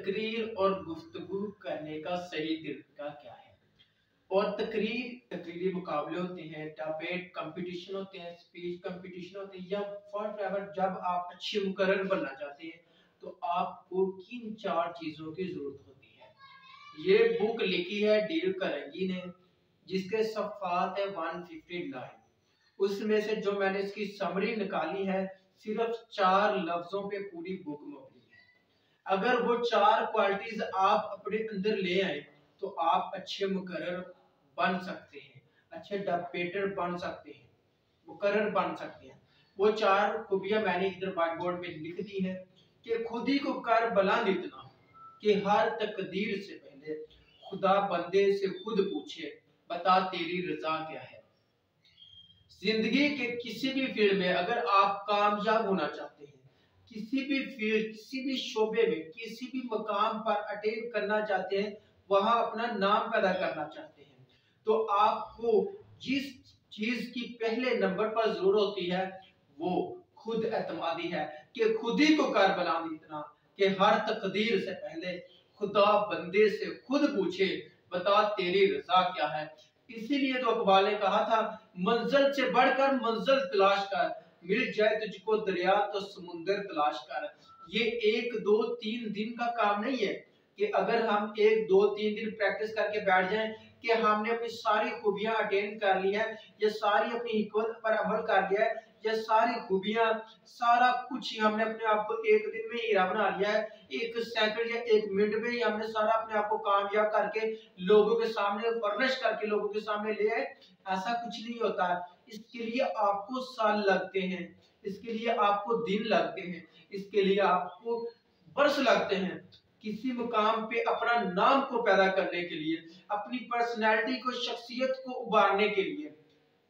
तकरीर और गुफ्तगु करने का सही तरीका क्या है? और तकरीर, तकरीरी मुकाबले होते हैं डिबेट कंपटीशन होते हैं स्पीच कंपटीशन होते हैं, या फॉर एवर जब आप अच्छे मुकर्र बनना चाहते हैं तो आपको किन चार चीज़ों की ज़रूरत होती है। ये बुक लिखी है डील करंगी ने जिसके सफ़ात है 159 उसमें से जो मैंने इसकी समरी निकाली है, सिर्फ़ चार लफ्ज़ों पे पूरी बुक है। अगर वो चार क्वालिटीज आप अपने अंदर ले आए तो आप अच्छे मुकर्र बन सकते हैं, अच्छे डबेटर बन सकते हैं मुकर्र बन सकते हैं। वो चार खूबियाँ मैंने इधर व्हाइट बोर्ड में लिख दी है कि खुद ही को कर बुलंद इतना कि हर तकदीर से पहले खुदा बंदे से खुद पूछे, बता तेरी रजा क्या है। ज़िंदगी के किसी भी फ़ील्ड में अगर आप कामयाब होना चाहते हैं किसी भी फ़ील्ड, किसी भी शोबे में, किसी भी मकाम पर अटेन करना चाहते हैं, वहाँ अपना नाम पैदा करना चाहते हैं। तो आपको जिस चीज़ की पहले नंबर पर ज़रूरत होती है, वो खुद एतमादी है कि खुद ही को कर बना इतना कि हर तकदीर से पहले खुदा बंदे से खुद पूछे, बता तेरी रजा क्या है। इसीलिए तो अकबाल ने कहा था, मंजिल से बढ़कर मंजिल तलाश कर। मिल जाए तुझको दरिया तो समुंदर तलाश कर। ये एक, दो, तीन दिन का काम नहीं है कि अगर हम एक, दो, तीन दिन प्रैक्टिस करके बैठ जाएँ कि हमने अपनी सारी खूबियाँ अटेन कर ली है, या सारी अपनी हिकमत पर अमल कर लिया है, या सारी खूबियाँ, सारा कुछ ही हमने अपने आप को एक दिन में हीरा बना लिया है। एक सेकंड या एक मिनट में ही हमने सारा अपने आप को कामयाब करके लोगों के सामने फर्निश करके लोगों के सामने ले आए। ऐसा कुछ नहीं होता। है इसके लिए आपको साल लगते हैं, इसके लिए आपको दिन लगते हैं, इसके लिए आपको वर्ष लगते हैं। किसी मुकाम पे अपना नाम को पैदा करने के लिए, अपनी पर्सनैलिटी को, शख्सियत को उबारने के लिए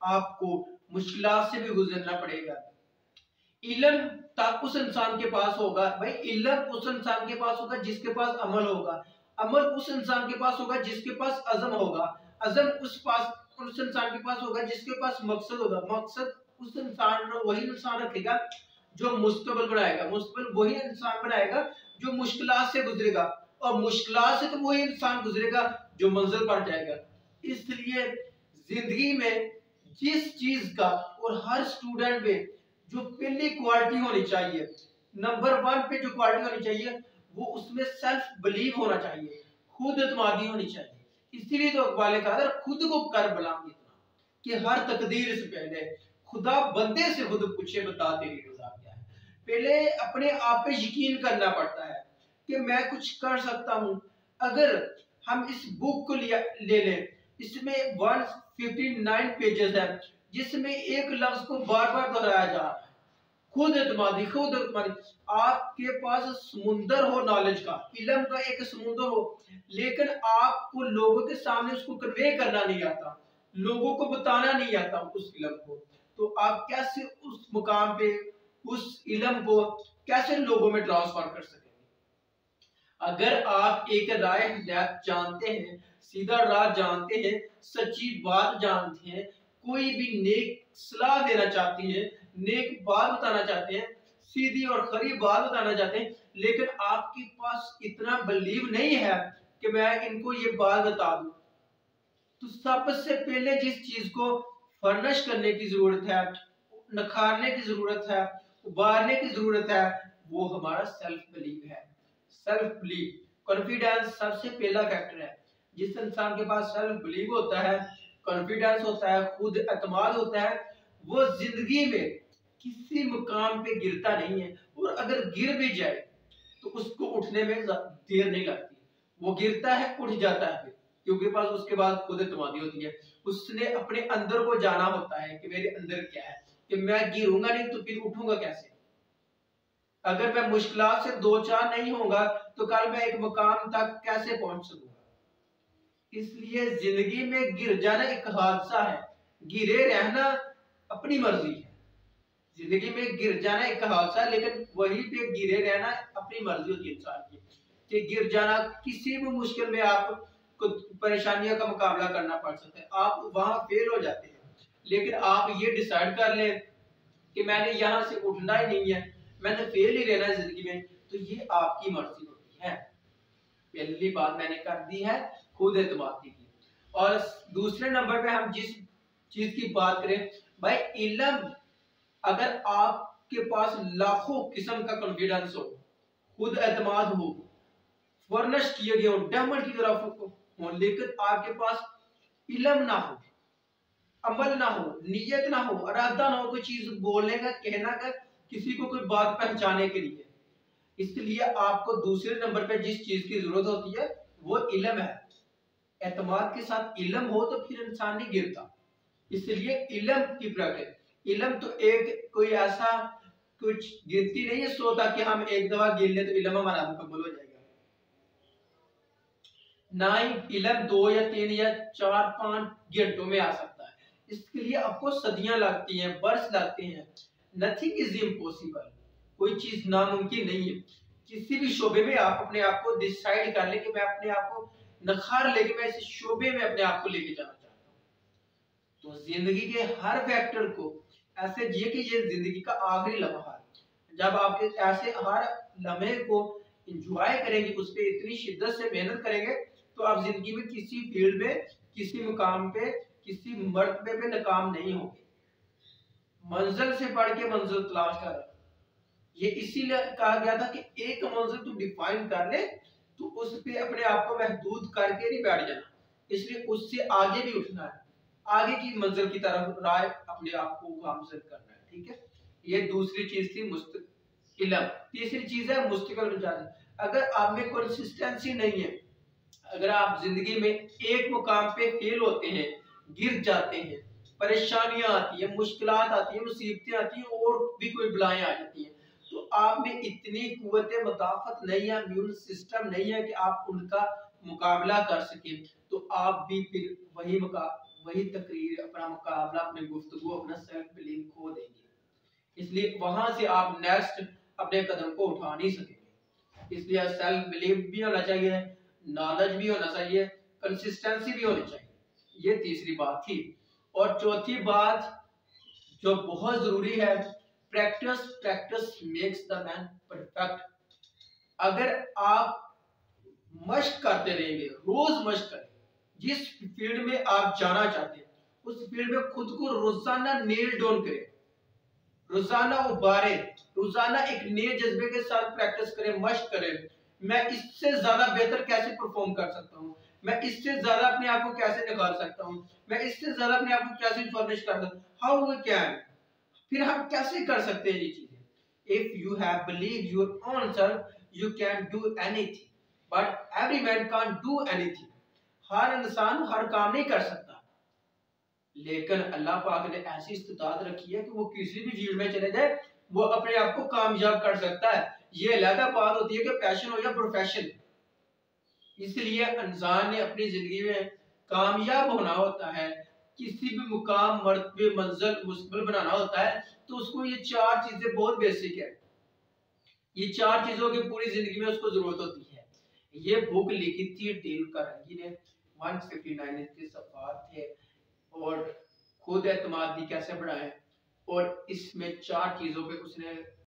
आपको मुश्किल से भी गुजरना पड़ेगा। इलम उस इंसान के पास होगा, भाई इलम उस इंसान के पास होगा जिसके पास अमल होगा। अमल उस इंसान के पास होगा जिसके पास अजम होगा। अजम उस पास उस इंसान के पास होगा, जिसके पास मकसद होगा। मकसद उस इंसान वही इंसान रखेगा जो मुस्तबल बनाएगा। मुस्तबल वही इंसान बनाएगा जो मुश्किल से गुजरेगा और मुश्किल से तो वही इंसान गुजरेगा जो मंजिल पर जाएगा। इसलिए ज़िंदगी में जिस चीज़ का और हर स्टूडेंट में जो पहली क्वालिटी होनी चाहिए, नंबर वन पे जो क्वालिटी होनी चाहिए, वो उसमें सेल्फ बिलीव होना चाहिए, खुद एतमादी होनी चाहिए। इसीलिए तो अकबाल कहा खुद को कर बुलाम इतना कि हर तकदीर से पहले खुदा बंदे से खुद पूछे, बता तेरी रजा क्या है। पहले अपने आप पे यकीन करना पड़ता है कि मैं कुछ कर सकता हूँ। अगर हम इस बुक को लिया, ले लें, इसमें 159 पेजेस है, जिसमें एक लफ्ज को बार बार दोहराया जा रहा है खुद एतमादी खुद एतमादी आपके पास समुंदर हो नॉलेज का, इलम का एक समुंदर हो, लेकिन आपको लोगों के सामने उसको कन्वे करना नहीं आता, लोगों को बताना नहीं आता उस इलम को। तो आप कैसे उस मुकाम पे, उस इलम को कैसे लोगों में ट्रांसफ़र कर सकेंगे? अगर आप एक राय हिदायत जानते हैं, सीधा राह जानते हैं, सच्ची बात जानते हैं, कोई भी नेक सलाह देना चाहते हैं नेक बात बताना चाहते हैं, सीधी और खरी बात बताना चाहते हैं, लेकिन आपके पास इतना बलीव नहीं है कि मैं इनको ये बात बता दूँ। तो सबसे पहले जिस चीज़ को फर्निश करने की ज़रूरत है, नखारने की ज़रूरत है, उबारने की ज़रूरत है, वो हमारा सेल्फ बिलीव है। सेल्फ बिलीव कॉन्फिडेंस सबसे पहला फैक्टर है। जिस इंसान के पास सेल्फ बिलीव होता है कॉन्फिडेंस होता है, खुद एतमाद होता है वो ज़िंदगी में किसी मुकाम पे गिरता नहीं है। और अगर गिर भी जाए तो उसको उठने में देर नहीं लगती। वो गिरता है, उठ जाता है क्योंकि पास उसके बाद खुद एतमादी होती है। उसने अपने अंदर को जाना होता है कि मेरे अंदर क्या है। कि मैं गिरूँगा नहीं तो फिर उठूँगा कैसे? अगर मैं मुश्किल से दो चार नहीं होगा तो कल मैं एक मुकाम तक कैसे पहुँच सकूँगा? इसलिए ज़िंदगी में गिर जाना एक हादसा है। गिरे रहना अपनी मर्ज़ी है। ज़िंदगी में गिर जाना एक हादसा लेकिन वही पे गिरे रहना अपनी मर्ज़ी होती है इंसान की। कि गिर जाना किसी भी मुश्किल में आप परेशानियों का मुकाबला करना पड़ सकता है। आप वहाँ फेल हो जाते हैं। लेकिन आप ये डिसाइड कर ले कि मैंने यहाँ से उठना ही नहीं है, मैंने फेल ही रहना है ज़िंदगी में तो ये आपकी मर्ज़ी होती है। पहली बात मैंने कर दी है, खुद एतमादी की और दूसरे नंबर पे हम जिस चीज़ की बात करें भाई, इलम, अगर आपके पास लाखों किस्म का कॉन्फिडेंस हो, खुद एतमाद हो, फर्निश किए गए हो डायमंड की तरफ़ हो, लेकिन आपके पास इलम ना हो, अमल ना हो, नीयत ना हो, इरादा ना हो, कोई चीज़ बोलने का, कहना का, किसी को कोई बात पहचाने के लिए, इसलिए आपको दूसरे नंबर पे जिस चीज़ की ज़रूरत होती है, वो इलम है। एतमाद के साथ इलम हो तो फिर इंसान नहीं गिरता। इसलिए इलम की प्रैक्टिस इलम तो एक कोई ऐसा कुछ गिनती नहीं है, सोता कि हम एक दफ़ा गिन ले तो इलम हमारा मुकम्मल हो जाएगा। ना ही इलम दो या तीन या चार, पाँच घंटों में आ सकता है। इसके लिए आपको सदियाँ लगती हैं बर्स लगते हैं। नथिंग इज़ इम्पॉसिबल कोई चीज़ नामुमकिन नहीं है। किसी भी शोबे में आप अपने आप को डिसाइड कर ले कि मैं अपने आप को नखार लेके मैं इस शोबे में अपने आप को लेके जाना तो ज़िंदगी के हर फैक्टर को ऐसे जिए कि ये ज़िंदगी का आखिरी लम्हा है। जब आप ऐसे हर लम्हे को इंजॉय करेंगे, उस पर इतनी शिद्दत से मेहनत करेंगे तो आप ज़िंदगी में किसी फ़ील्ड में, किसी मुकाम पे, किसी मर्तबे पे नाकाम नहीं होंगे। मंजिल से बढ़ के मंजिल तलाश कर। ये इसीलिए कहा गया था कि एक मंजिल तू डिफाइन कर ले तो उस पे अपने आप को महदूद करके नहीं बैठ जाना। इसलिए उससे आगे भी उठना है। आगे की मंजिल की तरफ़ राय अपने आप को गामजन करना है, ठीक है? ये दूसरी चीज़ थी मुस्तकिलम तीसरी चीज़ है मुस्तकिल मिजाज। अगर आप में कंसिस्टेंसी नहीं है, अगर आप ज़िंदगी में एक मुकाम पे फेल होते हैं, गिर जाते हैं, परेशानियाँ आती है मुश्किल आती है, मुसीबतें आती है, और भी कोई बलाएँ आ जाती हैं तो आप में इतनी कुत मुदाफत नहीं है इम्यून सिस्टम नहीं है कि आप उनका मुकाबला कर सके तो आप भी फिर वही वही तकरीर, अपना मुकाबला, अपनी गुफ्तु अपना सेल्फ बिलीव खो देंगे। इसलिए वहाँ से आप नेक्स्ट अपने कदम को उठा नहीं सकेंगे। इसलिए सेल्फ बिलीव भी होना चाहिए नॉलेज भी होना चाहिए कंसिस्टेंसी भी होनी चाहिए। ये तीसरी बात थी। और चौथी बात जो बहुत ज़रूरी है practice practice makes the man perfect अगर आप मश्क करते रहेंगे, रोज मश्क करें जिस फ़ील्ड में आप जाना चाहते हैं, उस फ़ील्ड में खुद को रोज़ाना नेल डाउन करें। रोज़ाना उबारे, रोज़ाना एक नए जज्बे के साथ प्रैक्टिस करें मश्क करें। मैं इससे ज़्यादा बेहतर कैसे परफॉर्म कर सकता हूँ? मैं इससे ज़्यादा अपने आप को कैसे निकाल सकता हूँ? मैं इससे ज़्यादा अपने आप को कैसे फर्निश कर सकता हूँ? हाउ वी कैन फिर हम कैसे कर सकते हैं ये चीज़ें? If you have believe your own self you can do anything but every man can't do anything हर इंसान हर काम नहीं कर सकता लेकिन अल्लाह पाक ने ऐसी इस्तात रखी है कि वो किसी भी फ़ील्ड में चले जाए, वो अपने आप को कामयाब कर सकता है। ये अलहदा बात होती है कि पैशन हो या प्रोफेशन इसलिए इंसान ने अपनी ज़िंदगी में कामयाब होना होता है, किसी भी मुकाम मरतबे मंजिल मुस्तबिल बनाना होता है तो उसको ये चार चीज़ें बहुत बेसिक है। ये चार चीज़ों की पूरी ज़िंदगी में उसको ज़रूरत होती है। ये बुक लिखी थी डील करंगी ने। 159 इसके सफात है और खुद एतमादी कैसे बढ़ाए? और इसमें चार चीज़ों पे उसने